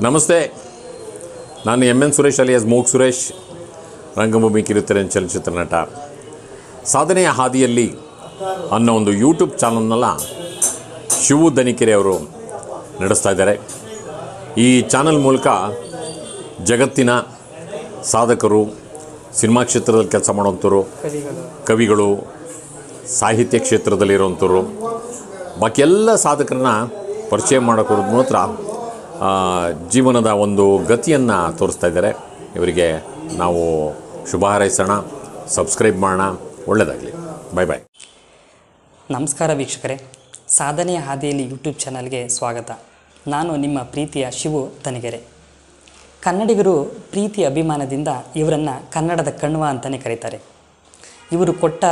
ನಮಸ್ತೆ. ನಾನು M N Suresh alias Mook Suresh, ರಂಗಭೂಮಿ ಕಿರುತೆರೆ ಚಲನಚಿತ್ರ ನಟ. ಸಾಧನೆಯ ಹಾದಿಯಲ್ಲಿ ಅನ್ನೋ ಒಂದು ಯೂಟ್ಯೂಬ್ ಚಾನಲ್ನೆಲ್ಲ ಶಿವು ದನಿಕೆರೆ ಅವರು ನಡೆಸ್ತಾ ಇದ್ದಾರೆ. ಈ ಚಾನಲ್ ಮೂಲಕ ಜಗತ್ತಿನ ಸಾಧಕರು, ಸಿನಿಮಾ ಕ್ಷೇತ್ರದಲ್ಲಿ ಕೆಲಸ ಮಾಡೋವಂಥವ್ರು, ಕವಿಗಳು, ಸಾಹಿತ್ಯ ಕ್ಷೇತ್ರದಲ್ಲಿರುವಂಥವ್ರು, ಬಾಕಿ ಎಲ್ಲ ಸಾಧಕರನ್ನ ಪರಿಚಯ ಮಾಡೋಕ್ಕೋದ್ರ ಮಾತ್ರ ಜೀವನದ ಒಂದು ಗತಿಯನ್ನು ತೋರಿಸ್ತಾ ಇದ್ದಾರೆ. ಇವರಿಗೆ ನಾವು ಶುಭ ಹಾರೈಸೋಣ, ಸಬ್ಸ್ಕ್ರೈಬ್ ಮಾಡೋಣ ಒಳ್ಳೆಯದಾಗಲಿ ಬಾಯ್ ಬಾಯ್ ನಮಸ್ಕಾರ ವೀಕ್ಷಕರೇ. ಸಾಧನೆಯ ಹಾದಿಯಲ್ಲಿ ಯೂಟ್ಯೂಬ್ ಚಾನಲ್ಗೆ ಸ್ವಾಗತ. ನಾನು ನಿಮ್ಮ ಪ್ರೀತಿಯ ಶಿವು ತನಿಗೆರೆ ಕನ್ನಡಿಗರು ಪ್ರೀತಿ ಅಭಿಮಾನದಿಂದ ಇವರನ್ನು ಕನ್ನಡದ ಕಣ್ವ ಅಂತಲೇ ಕರೀತಾರೆ. ಇವರು ಕೊಟ್ಟ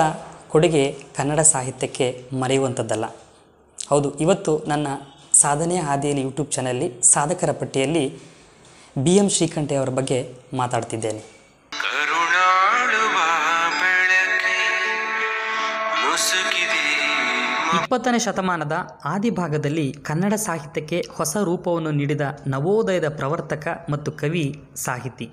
ಕೊಡುಗೆ ಕನ್ನಡ ಸಾಹಿತ್ಯಕ್ಕೆ ಮರೆಯುವಂಥದ್ದಲ್ಲ. ಹೌದು, ಇವತ್ತು ನನ್ನ ಸಾಧನೆಯ ಹಾದಿಯಲ್ಲಿ ಯೂಟ್ಯೂಬ್ ಚಾನಲ್ಲಿ ಸಾಧಕರ ಪಟ್ಟಿಯಲ್ಲಿ ಬಿ ಎಂ ಶ್ರೀಕಂಠೆಯವರ ಬಗ್ಗೆ ಮಾತಾಡ್ತಿದ್ದೇನೆ. ಇಪ್ಪತ್ತನೇ ಶತಮಾನದ ಆದಿಭಾಗದಲ್ಲಿ ಕನ್ನಡ ಸಾಹಿತ್ಯಕ್ಕೆ ಹೊಸ ರೂಪವನ್ನು ನೀಡಿದ ನವೋದಯದ ಪ್ರವರ್ತಕ ಮತ್ತು ಕವಿ ಸಾಹಿತಿ.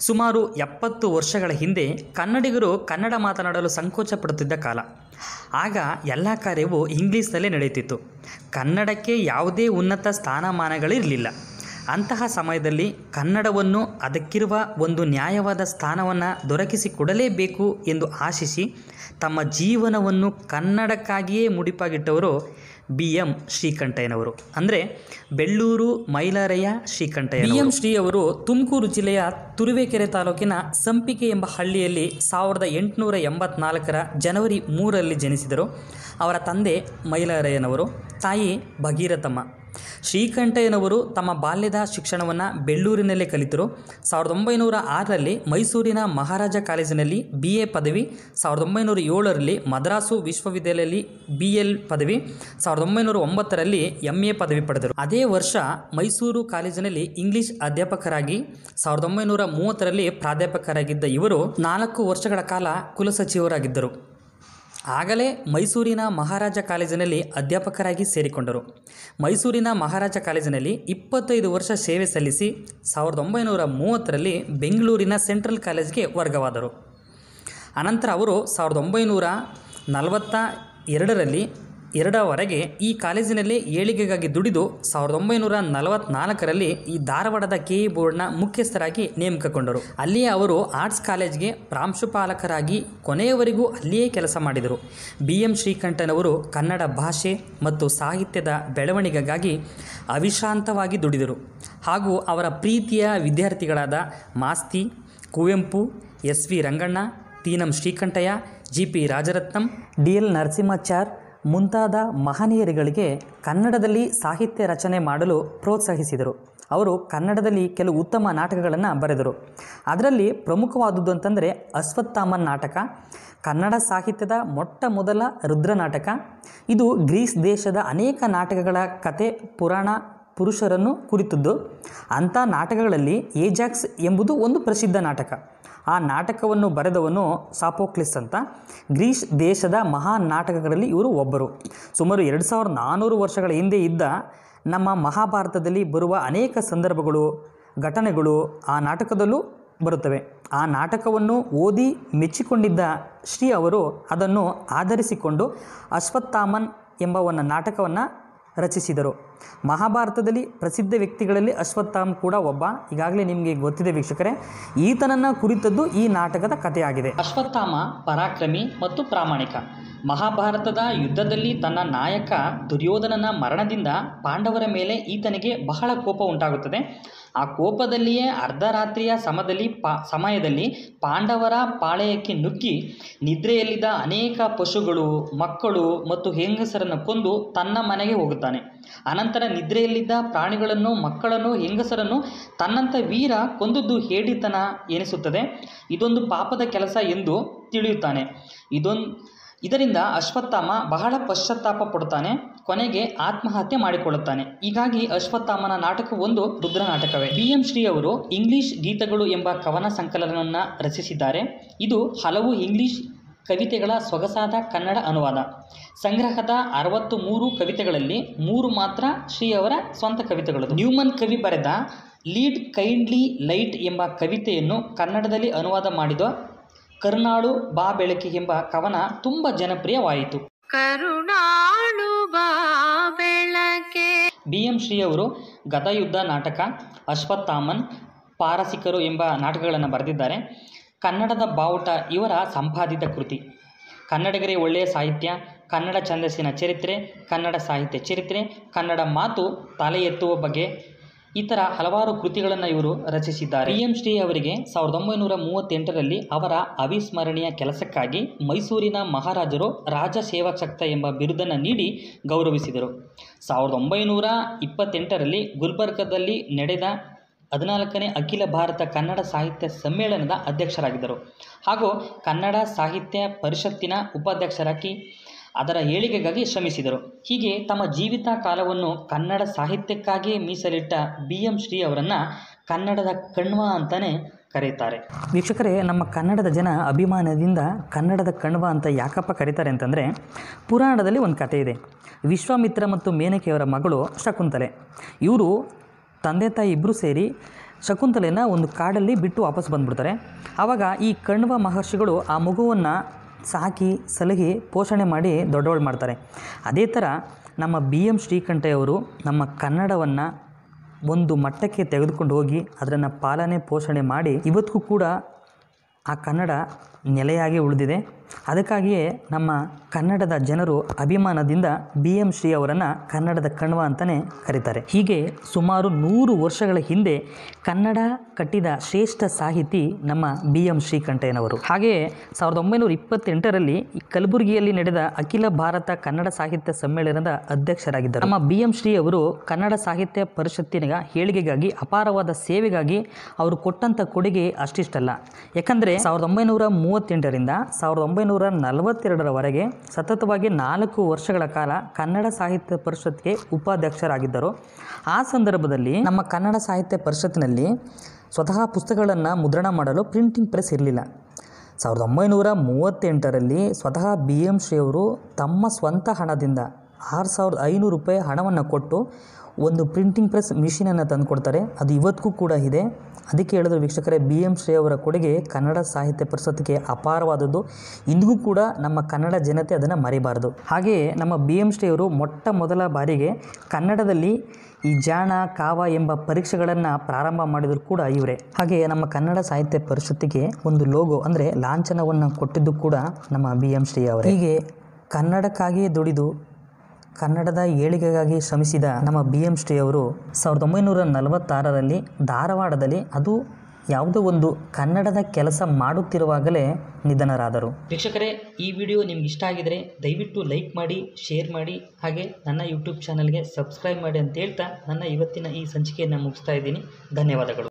ಸುಮಾರು ಎಪ್ಪತ್ತು ವರ್ಷಗಳ ಹಿಂದೆ ಕನ್ನಡಿಗರು ಕನ್ನಡ ಮಾತನಾಡಲು ಸಂಕೋಚ ಪಡುತ್ತಿದ್ದ ಕಾಲ. ಆಗ ಎಲ್ಲ ಕಾರ್ಯವೂ ಇಂಗ್ಲೀಷ್ನಲ್ಲೇ ನಡೆಯುತ್ತಿತ್ತು. ಕನ್ನಡಕ್ಕೆ ಯಾವುದೇ ಉನ್ನತ ಸ್ಥಾನಮಾನಗಳಿರಲಿಲ್ಲ. ಅಂತಹ ಸಮಯದಲ್ಲಿ ಕನ್ನಡವನ್ನು ಅದಕ್ಕಿರುವ ಒಂದು ನ್ಯಾಯವಾದ ಸ್ಥಾನವನ್ನು ದೊರಕಿಸಿಕೊಡಲೇಬೇಕು ಎಂದು ಆಶಿಸಿ ತಮ್ಮ ಜೀವನವನ್ನು ಕನ್ನಡಕ್ಕಾಗಿಯೇ ಮುಡಿಪಾಗಿಟ್ಟವರು ಬಿ ಎಂ ಶ್ರೀಕಂಠಯ್ಯನವರು. ಅಂದರೆ ಬೆಳ್ಳೂರು ಮೈಲಾರಯ್ಯ ಶ್ರೀಕಂಠಯ್ಯ ಬಿ ಎಂ ಶ್ರೀ ಅವರು ತುಮಕೂರು ಜಿಲ್ಲೆಯ ತುರುವೇಕೆರೆ ತಾಲೂಕಿನ ಸಂಪಿಕೆ ಎಂಬ ಹಳ್ಳಿಯಲ್ಲಿ ಸಾವಿರದ ಎಂಟುನೂರ ಎಂಬತ್ನಾಲ್ಕರ ಜನವರಿ ಮೂರರಲ್ಲಿ ಜನಿಸಿದರು. ಅವರ ತಂದೆ ಮೈಲಾರಯ್ಯನವರು. ತಾಯಿ ಭಗೀರಥಮ್ಮ. ಶ್ರೀಕಂಠಯ್ಯನವರು ತಮ್ಮ ಬಾಲ್ಯದ ಶಿಕ್ಷಣವನ್ನು ಬೆಳ್ಳೂರಿನಲ್ಲೇ ಕಲಿತರು. ಸಾವಿರದ ಒಂಬೈನೂರ ಆರರಲ್ಲಿ ಮೈಸೂರಿನ ಮಹಾರಾಜ ಕಾಲೇಜಿನಲ್ಲಿ ಬಿ ಎ ಪದವಿ, ಸಾವಿರದ ಒಂಬೈನೂರ ಏಳರಲ್ಲಿ ಮದ್ರಾಸು ವಿಶ್ವವಿದ್ಯಾಲಯದಲ್ಲಿ ಬಿ ಎಲ್ ಪದವಿ, ಸಾವಿರದ ಒಂಬೈನೂರ ಒಂಬತ್ತರಲ್ಲಿ ಎಂ ಎ ಪದವಿ ಪಡೆದರು. ಅದೇ ವರ್ಷ ಮೈಸೂರು ಕಾಲೇಜಿನಲ್ಲಿ ಇಂಗ್ಲಿಷ್ ಅಧ್ಯಾಪಕರಾಗಿ, ಸಾವಿರದ ಒಂಬೈನೂರ ಮೂವತ್ತರಲ್ಲಿ ಪ್ರಾಧ್ಯಾಪಕರಾಗಿದ್ದ ಇವರು ನಾಲ್ಕು ವರ್ಷಗಳ ಕಾಲ ಕುಲಸಚಿವರಾಗಿದ್ದರು. ಆಗಲೇ ಮೈಸೂರಿನ ಮಹಾರಾಜ ಕಾಲೇಜಿನಲ್ಲಿ ಅಧ್ಯಾಪಕರಾಗಿ ಸೇರಿಕೊಂಡರು. ಮೈಸೂರಿನ ಮಹಾರಾಜ ಕಾಲೇಜಿನಲ್ಲಿ ಇಪ್ಪತ್ತೈದು ವರ್ಷ ಸೇವೆ ಸಲ್ಲಿಸಿ ಸಾವಿರದ ಒಂಬೈನೂರ ಮೂವತ್ತರಲ್ಲಿ ಬೆಂಗಳೂರಿನ ಸೆಂಟ್ರಲ್ ಕಾಲೇಜ್ಗೆ ವರ್ಗವಾದರು. ಅನಂತರ ಅವರು ಸಾವಿರದ ಒಂಬೈನೂರ ನಲವತ್ತ ಎರಡರಲ್ಲಿ ಎರಡರವರೆಗೆ ಈ ಕಾಲೇಜಿನಲ್ಲಿ ಏಳಿಗೆಗಾಗಿ ದುಡಿದು ಸಾವಿರದ ಒಂಬೈನೂರ ನಲವತ್ನಾಲ್ಕರಲ್ಲಿ ಈ ಧಾರವಾಡದ ಕೆ ಇ ಬೋರ್ಡ್ನ ಮುಖ್ಯಸ್ಥರಾಗಿ ನೇಮಕಗೊಂಡರು. ಅಲ್ಲಿಯೇ ಅವರು ಆರ್ಟ್ಸ್ ಕಾಲೇಜ್ಗೆ ಪ್ರಾಂಶುಪಾಲಕರಾಗಿ ಕೊನೆಯವರೆಗೂ ಅಲ್ಲಿಯೇ ಕೆಲಸ ಮಾಡಿದರು. ಬಿ ಎಂ ಶ್ರೀಕಂಠನವರು ಕನ್ನಡ ಭಾಷೆ ಮತ್ತು ಸಾಹಿತ್ಯದ ಬೆಳವಣಿಗೆಗಾಗಿ ಅವಿಶ್ರಾಂತವಾಗಿ ದುಡಿದರು. ಹಾಗೂ ಅವರ ಪ್ರೀತಿಯ ವಿದ್ಯಾರ್ಥಿಗಳಾದ Masti, Kuvempu, S V Ranganna Tinam Srikantaiah, G P Rajaratnam, D L Narasimhachar ಮುಂತಾದ ಮಹನೀಯರುಗಳಿಗೆ ಕನ್ನಡದಲ್ಲಿ ಸಾಹಿತ್ಯ ರಚನೆ ಮಾಡಲು ಪ್ರೋತ್ಸಾಹಿಸಿದರು. ಅವರು ಕನ್ನಡದಲ್ಲಿ ಕೆಲವು ಉತ್ತಮ ನಾಟಕಗಳನ್ನು ಬರೆದರು. ಅದರಲ್ಲಿ ಪ್ರಮುಖವಾದದ್ದು ಅಂತಂದರೆ ಅಶ್ವತ್ಥಾಮನ್ ನಾಟಕ, ಕನ್ನಡ ಸಾಹಿತ್ಯದ ಮೊಟ್ಟ ಮೊದಲ ರುದ್ರ ನಾಟಕ, ಇದು ಗ್ರೀಸ್ ದೇಶದ ಅನೇಕ ನಾಟಕಗಳ ಕತೆ ಪುರಾಣ ಪುರುಷರನ್ನು ಕುರಿತದ್ದು. ಅಂಥ ನಾಟಕಗಳಲ್ಲಿ ಏಜಾಕ್ಸ್ ಎಂಬುದು ಒಂದು ಪ್ರಸಿದ್ಧ ನಾಟಕ. ಆ ನಾಟಕವನ್ನು ಬರೆದವನು ಸಾಪೋಕ್ಲಿಸ್ ಅಂತ. ಗ್ರೀಸ್ ದೇಶದ ಮಹಾನ್ ನಾಟಕಗಳಲ್ಲಿ ಇವರು ಒಬ್ಬರು. ಸುಮಾರು ಎರಡು ಸಾವಿರದ ನಾನ್ನೂರು ವರ್ಷಗಳ ಹಿಂದೆ ಇದ್ದ ನಮ್ಮ ಮಹಾಭಾರತದಲ್ಲಿ ಬರುವ ಅನೇಕ ಸಂದರ್ಭಗಳು, ಘಟನೆಗಳು ಆ ನಾಟಕದಲ್ಲೂ ಬರುತ್ತವೆ. ಆ ನಾಟಕವನ್ನು ಓದಿ ಮೆಚ್ಚಿಕೊಂಡಿದ್ದ ಶ್ರೀ ಅವರು ಅದನ್ನು ಆಧರಿಸಿಕೊಂಡು ಅಶ್ವತ್ಥಾಮನ್ ಎಂಬ ಒಂದು ನಾಟಕವನ್ನು ರಚಿಸಿದರು. ಮಹಾಭಾರತದಲ್ಲಿ ಪ್ರಸಿದ್ಧ ವ್ಯಕ್ತಿಗಳಲ್ಲಿ ಅಶ್ವತ್ಥಾಮ್ ಕೂಡ ಒಬ್ಬ. ಈಗಾಗಲೇ ನಿಮಗೆ ಗೊತ್ತಿದೆ ವೀಕ್ಷಕರೇ, ಈತನನ್ನು ಕುರಿತದ್ದು ಈ ನಾಟಕದ ಕಥೆಯಾಗಿದೆ. ಅಶ್ವತ್ಥಾಮ ಪರಾಕ್ರಮಿ ಮತ್ತು ಪ್ರಾಮಾಣಿಕ. ಮಹಾಭಾರತದ ಯುದ್ಧದಲ್ಲಿ ತನ್ನ ನಾಯಕ ದುರ್ಯೋಧನನ ಮರಣದಿಂದ ಪಾಂಡವರ ಮೇಲೆ ಈತನಿಗೆ ಬಹಳ ಕೋಪ ಉಂಟಾಗುತ್ತದೆ. ಆ ಕೋಪದಲ್ಲಿಯೇ ಅರ್ಧರಾತ್ರಿಯ ಸಮದಲ್ಲಿ ಪಾ, ಸಮಯದಲ್ಲಿ ಪಾಂಡವರ ಪಾಳೆಯಕ್ಕೆ ನುಗ್ಗಿ ನಿದ್ರೆಯಲ್ಲಿದ್ದ ಅನೇಕ ಪಶುಗಳು, ಮಕ್ಕಳು ಮತ್ತು ಹೆಂಗಸರನ್ನು ಕೊಂದು ತನ್ನ ಮನೆಗೆ ಹೋಗುತ್ತಾನೆ. ಅನಂತರ ನಿದ್ರೆಯಲ್ಲಿದ್ದ ಪ್ರಾಣಿಗಳನ್ನು, ಮಕ್ಕಳನ್ನು, ಹೆಂಗಸರನ್ನು ತನ್ನಂಥ ವೀರ ಕೊಂದದ್ದು ಹೇಡಿತನ ಎನಿಸುತ್ತದೆ. ಇದೊಂದು ಪಾಪದ ಕೆಲಸ ಎಂದು ತಿಳಿಯುತ್ತಾನೆ. ಇದೊಂದು ಇದರಿಂದ ಅಶ್ವತ್ಥಾಮ ಬಹಳ ಪಶ್ಚಾತ್ತಾಪ ಪಡುತ್ತಾನೆ, ಕೊನೆಗೆ ಆತ್ಮಹತ್ಯೆ ಮಾಡಿಕೊಳ್ಳುತ್ತಾನೆ. ಹೀಗಾಗಿ ಅಶ್ವತ್ಥಾಮನ ನಾಟಕ ಒಂದು ರುದ್ರ ನಾಟಕವೇ. ಬಿ ಎಂ ಶ್ರೀ ಅವರು ಇಂಗ್ಲಿಷ್ ಗೀತಗಳು ಎಂಬ ಕವನ ಸಂಕಲನವನ್ನು ರಚಿಸಿದ್ದಾರೆ. ಇದು ಹಲವು ಇಂಗ್ಲಿಷ್ ಕವಿತೆಗಳ ಸೊಗಸಾದ ಕನ್ನಡ ಅನುವಾದ. ಸಂಗ್ರಹದ ಅರವತ್ತು ಮೂರು ಕವಿತೆಗಳಲ್ಲಿ ಮೂರು ಮಾತ್ರ ಶ್ರೀ ಅವರ ಸ್ವಂತ ಕವಿತೆಗಳು ನ್ಯೂಮನ್ ಕವಿ ಬರೆದ ಲೀಡ್ ಕೈಂಡ್ಲಿ ಲೈಟ್ ಎಂಬ ಕವಿತೆಯನ್ನು ಕನ್ನಡದಲ್ಲಿ ಅನುವಾದ ಮಾಡಿದ ಕರುನಾಳು ಬಾ ಬೆಳಕಿ ಎಂಬ ಕವನ ತುಂಬ ಜನಪ್ರಿಯವಾಯಿತು. ಕರುಣಾಳು ಬಾ ಬೆಳಕೆ. ಬಿ ಎಂ ಶ್ರೀ ಅವರು ಗದಯುದ್ಧ ನಾಟಕ ಅಶ್ವತ್ಥಾಮನ್ ಪಾರಸಿಕರು ಎಂಬ ನಾಟಕಗಳನ್ನು ಬರೆದಿದ್ದಾರೆ. ಕನ್ನಡದ ಬಾವುಟ ಇವರ ಸಂಪಾದಿತ ಕೃತಿ. ಕನ್ನಡಿಗರೇ ಒಳ್ಳೆಯ ಸಾಹಿತ್ಯ ಕನ್ನಡ ಛಂದಸ್ಸಿನ ಚರಿತ್ರೆ ಕನ್ನಡ ಸಾಹಿತ್ಯ ಚರಿತ್ರೆ ಕನ್ನಡ ಮಾತು ತಲೆ ಎತ್ತುವ ಬಗ್ಗೆ ಥರ ಹಲವಾರು ಕೃತಿಗಳನ್ನು ಇವರು ರಚಿಸಿದ್ದಾರೆ. ಬಿ ಎಂ ಶ್ರೀ ಅವರಿಗೆ ಸಾವಿರದ ಒಂಬೈನೂರ ಮೂವತ್ತೆಂಟರಲ್ಲಿ ಅವರ ಅವಿಸ್ಮರಣೀಯ ಕೆಲಸಕ್ಕಾಗಿ ಮೈಸೂರಿನ ಮಹಾರಾಜರು ರಾಜ ಶಕ್ತ ಎಂಬ ಬಿರುದನ್ನು ನೀಡಿ ಗೌರವಿಸಿದರು. ಸಾವಿರದ ಒಂಬೈನೂರ ಇಪ್ಪತ್ತೆಂಟರಲ್ಲಿ ಗುಲ್ಬರ್ಗದಲ್ಲಿ ನಡೆದ ಹದಿನಾಲ್ಕನೇ ಅಖಿಲ ಭಾರತ ಕನ್ನಡ ಸಾಹಿತ್ಯ ಸಮ್ಮೇಳನದ ಅಧ್ಯಕ್ಷರಾಗಿದ್ದರು. ಹಾಗೂ ಕನ್ನಡ ಸಾಹಿತ್ಯ ಪರಿಷತ್ತಿನ ಉಪಾಧ್ಯಕ್ಷರಾಗಿ ಅದರ ಏಳಿಗೆಗಾಗಿ ಶ್ರಮಿಸಿದರು. ಹೀಗೆ ತಮ್ಮ ಜೀವಿತ ಕಾಲವನ್ನು ಕನ್ನಡ ಸಾಹಿತ್ಯಕ್ಕಾಗಿಯೇ ಮೀಸಲಿಟ್ಟ ಬಿ ಎಂ ಶ್ರೀ ಅವರನ್ನು ಕನ್ನಡದ ಕಣ್ವ ಅಂತಲೇ ಕರೀತಾರೆ ವೀಕ್ಷಕರೇ, ನಮ್ಮ ಕನ್ನಡದ ಜನ ಅಭಿಮಾನದಿಂದ ಕನ್ನಡದ ಕಣ್ವ ಅಂತ ಯಾಕಪ್ಪ ಕರೀತಾರೆ ಅಂತಂದರೆ, ಪುರಾಣದಲ್ಲಿ ಒಂದು ಕಥೆ ಇದೆ. ವಿಶ್ವಾಮಿತ್ರ ಮತ್ತು ಮೇನಕೆಯವರ ಮಗಳು ಶಕುಂತಲೆ. ಇವರು ತಂದೆ ತಾಯಿ ಇಬ್ಬರು ಸೇರಿ ಶಕುಂತಲೆನ ಒಂದು ಕಾಡಲ್ಲಿ ಬಿಟ್ಟು ವಾಪಸ್ ಬಂದುಬಿಡ್ತಾರೆ. ಆವಾಗ ಈ ಕಣ್ವ ಮಹರ್ಷಿಗಳು ಆ ಮಗುವನ್ನು ಸಾಕಿ ಸಲಹಿ ಪೋಷಣೆ ಮಾಡಿ ದೊಡ್ಡವಳು ಮಾಡ್ತಾರೆ. ಅದೇ ಥರ ನಮ್ಮ ಬಿ ಎಂ ಶ್ರೀಕಂಠೆಯವರು ನಮ್ಮ ಕನ್ನಡವನ್ನು ಒಂದು ಮಟ್ಟಕ್ಕೆ ತೆಗೆದುಕೊಂಡು ಹೋಗಿ ಅದನ್ನು ಪಾಲನೆ ಪೋಷಣೆ ಮಾಡಿ ಇವತ್ತಿಗೂ ಕೂಡ ಆ ಕನ್ನಡ ನೆಲೆಯಾಗಿ ಉಳಿದಿದೆ. ಅದಕ್ಕಾಗಿಯೇ ನಮ್ಮ ಕನ್ನಡದ ಜನರು ಅಭಿಮಾನದಿಂದ ಬಿ ಎಂ ಶ್ರೀ ಅವರನ್ನು ಕನ್ನಡದ ಕಣ್ವ ಅಂತಲೇ ಕರೀತಾರೆ. ಹೀಗೆ ಸುಮಾರು ನೂರು ವರ್ಷಗಳ ಹಿಂದೆ ಕನ್ನಡ ಕಟ್ಟಿದ ಶ್ರೇಷ್ಠ ಸಾಹಿತಿ ನಮ್ಮ ಬಿ ಎಂ ಶ್ರೀಕಂಠಯ್ಯನವರು ಹಾಗೆಯೇ ಸಾವಿರದ ಒಂಬೈನೂರ ಇಪ್ಪತ್ತೆಂಟರಲ್ಲಿ ಕಲಬುರಗಿಯಲ್ಲಿ ನಡೆದ ಅಖಿಲ ಭಾರತ ಕನ್ನಡ ಸಾಹಿತ್ಯ ಸಮ್ಮೇಳನದ ಅಧ್ಯಕ್ಷರಾಗಿದ್ದರು. ನಮ್ಮ ಬಿ ಎಂ ಶ್ರೀ ಅವರು ಕನ್ನಡ ಸಾಹಿತ್ಯ ಪರಿಷತ್ತಿನ ಹೇಳಿಗೆಗಾಗಿ ಅಪಾರವಾದ ಸೇವೆಗಾಗಿ ಅವರು ಕೊಟ್ಟಂಥ ಕೊಡುಗೆ ಅಷ್ಟಿಷ್ಟಲ್ಲ. ಯಾಕಂದರೆ ಸಾವಿರದ ಒಂಬೈನೂರ ಮೂವತ್ತೆಂಟರಿಂದ ಸಾವಿರದ ನಲವತ್ತೆರಡರವರೆಗೆ ಸತತವಾಗಿ ನಾಲ್ಕು ವರ್ಷಗಳ ಕಾಲ ಕನ್ನಡ ಸಾಹಿತ್ಯ ಪರಿಷತ್ಗೆ ಉಪಾಧ್ಯಕ್ಷರಾಗಿದ್ದರು. ಆ ಸಂದರ್ಭದಲ್ಲಿ ನಮ್ಮ ಕನ್ನಡ ಸಾಹಿತ್ಯ ಪರಿಷತ್ತಿನಲ್ಲಿ ಸ್ವತಃ ಪುಸ್ತಕಗಳನ್ನು ಮುದ್ರಣ ಮಾಡಲು ಪ್ರಿಂಟಿಂಗ್ ಪ್ರೆಸ್ ಇರಲಿಲ್ಲ. ಸಾವಿರದ ಒಂಬೈನೂರ ಮೂವತ್ತೆಂಟರಲ್ಲಿ ಸ್ವತಃ ಬಿ ಎಂ ಶ್ರೀ ಅವರು ತಮ್ಮ ಸ್ವಂತ ಹಣದಿಂದ ಆರು ಸಾವಿರದ ಐನೂರು ರೂಪಾಯಿ ಹಣವನ್ನು ಕೊಟ್ಟು ಒಂದು ಪ್ರಿಂಟಿಂಗ್ ಪ್ರೆಸ್ ಮಿಷಿನನ್ನು ತಂದು ಕೊಡ್ತಾರೆ ಅದು ಇವತ್ತಿಗೂ ಕೂಡ ಇದೆ. ಅದಕ್ಕೆ ಹೇಳಿದ್ರು ವೀಕ್ಷಕರೇ, ಬಿ ಎಂ ಶ್ರೀ ಅವರ ಕೊಡುಗೆ ಕನ್ನಡ ಸಾಹಿತ್ಯ ಪರಿಷತ್ತಿಗೆ ಅಪಾರವಾದದ್ದು. ಇಂದಿಗೂ ಕೂಡ ನಮ್ಮ ಕನ್ನಡ ಜನತೆ ಅದನ್ನು ಮರಿಬಾರದು. ಹಾಗೆಯೇ ನಮ್ಮ ಬಿ ಎಂ ಶ್ರೀ ಅವರು ಮೊಟ್ಟ ಮೊದಲ ಬಾರಿಗೆ ಕನ್ನಡದಲ್ಲಿ ಈ ಜಾಣ, ಕಾವ ಎಂಬ ಪರೀಕ್ಷೆಗಳನ್ನು ಪ್ರಾರಂಭ ಮಾಡಿದ್ರು ಕೂಡ ಇವರೇ. ಹಾಗೆಯೇ ನಮ್ಮ ಕನ್ನಡ ಸಾಹಿತ್ಯ ಪರಿಷತ್ತಿಗೆ ಒಂದು ಲೋಗೋ ಅಂದರೆ ಲಾಂಛನವನ್ನು ಕೊಟ್ಟಿದ್ದು ಕೂಡ ನಮ್ಮ ಬಿ ಎಂ ಶ್ರೀ ಅವರೇ. ಹೀಗೆ ಕನ್ನಡಕ್ಕಾಗಿಯೇ ದುಡಿದು ಕನ್ನಡದ ಏಳಿಗೆಗಾಗಿ ಶ್ರಮಿಸಿದ ನಮ್ಮ ಬಿ ಎಂ ಶ್ರೀ ಅವರು ಸಾವಿರದ ಒಂಬೈನೂರ ನಲವತ್ತಾರರಲ್ಲಿ ಧಾರವಾಡದಲ್ಲಿ ಅದು ಯಾವುದೋ ಒಂದು ಕನ್ನಡದ ಕೆಲಸ ಮಾಡುತ್ತಿರುವಾಗಲೇ ನಿಧನರಾದರು. ಪ್ರೇಕ್ಷಕರೇ ಈ ವಿಡಿಯೋ ನಿಮ್ಗೆ ಇಷ್ಟ ಆಗಿದರೆ ದಯವಿಟ್ಟು ಲೈಕ್ ಮಾಡಿ, ಶೇರ್ ಮಾಡಿ, ಹಾಗೆ ನನ್ನ ಯೂಟ್ಯೂಬ್ ಚಾನಲ್ಗೆ ಸಬ್ಸ್ಕ್ರೈಬ್ ಮಾಡಿ ಅಂತ ಹೇಳ್ತಾ ನನ್ನ ಇವತ್ತಿನ ಈ ಸಂಚಿಕೆಯನ್ನು ಮುಗಿಸ್ತಾ ಇದ್ದೀನಿ. ಧನ್ಯವಾದಗಳು.